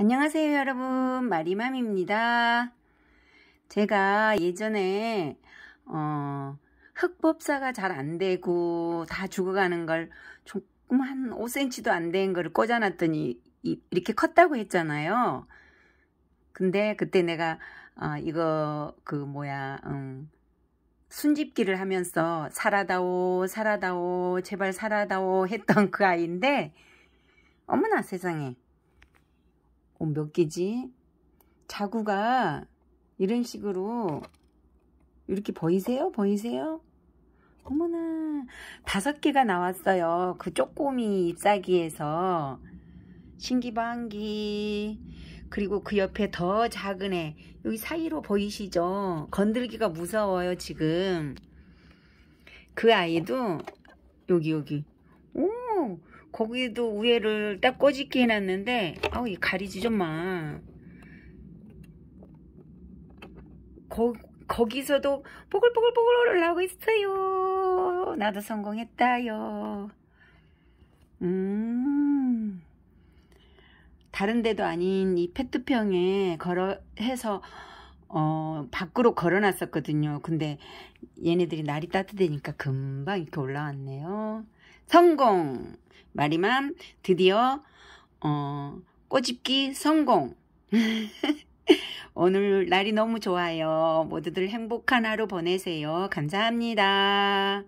안녕하세요 여러분. 마리맘입니다. 제가 예전에 어, 흑법사가 잘 안되고 다 죽어가는 걸 조금 한 5cm도 안 된 거를 꽂아놨더니 이, 이렇게 컸다고 했잖아요. 근데 그때 내가 어, 이거 그 뭐야 음, 순집기를 하면서 살아다오 살아다오 제발 살아다오 했던 그 아이인데 어머나 세상에. 어, 몇 개지? 자구가 이런 식으로 이렇게 보이세요? 보이세요? 어머나 다섯 개가 나왔어요. 그 쪼꼬미 잎사귀에서 신기방기 그리고 그 옆에 더 작은 애 여기 사이로 보이시죠? 건들기가 무서워요 지금 그 아이도 여기 여기 오 거기도 우회를 딱 꼬집게 해놨는데 아우 이 가리지 좀마. 거, 거기서도 뽀글뽀글뽀글 올라오고 있어요. 나도 성공했다요. 음. 다른 데도 아닌 이 페트병에 걸어 해서 어 밖으로 걸어 놨었거든요. 근데 얘네들이 날이 따뜻하니까 금방 이렇게 올라왔네요 성공. 마리맘 드디어 어, 꼬집기 성공. 오늘 날이 너무 좋아요. 모두들 행복한 하루 보내세요. 감사합니다